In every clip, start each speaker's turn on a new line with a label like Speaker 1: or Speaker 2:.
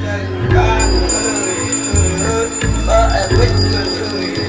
Speaker 1: gonna do it.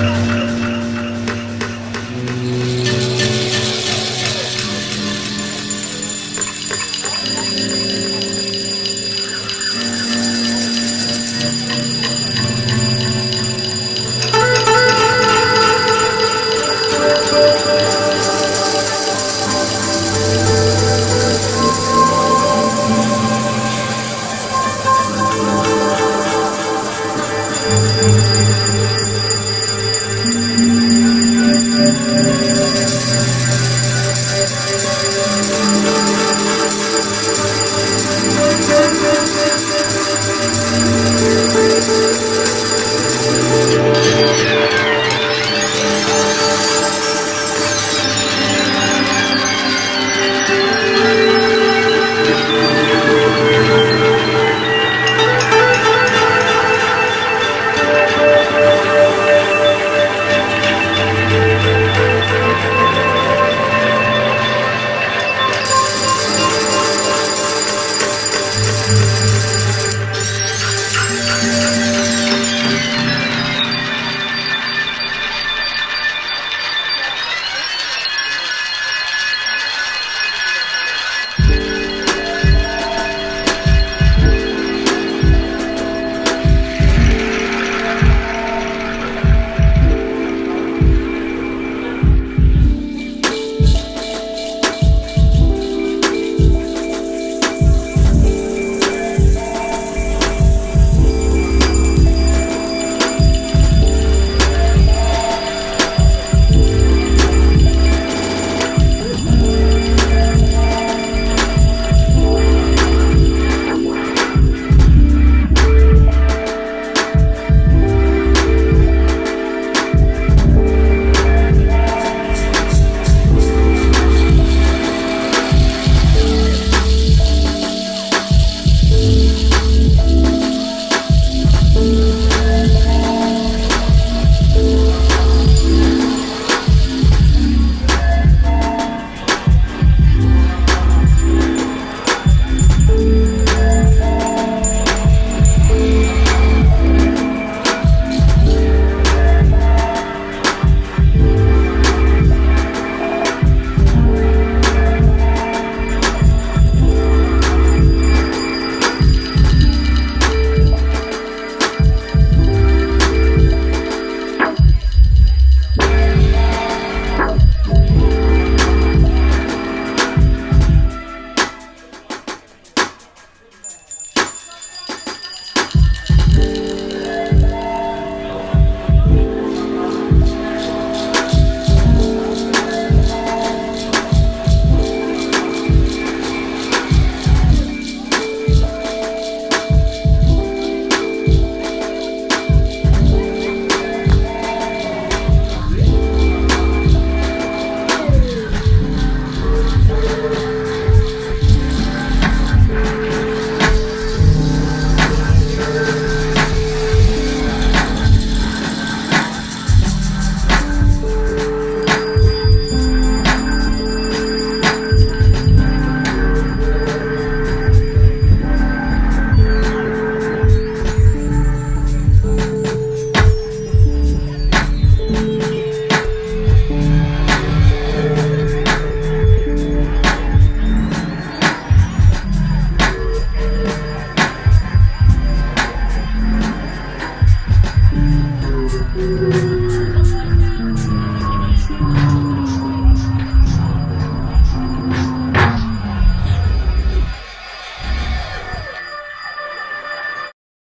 Speaker 2: Thank you.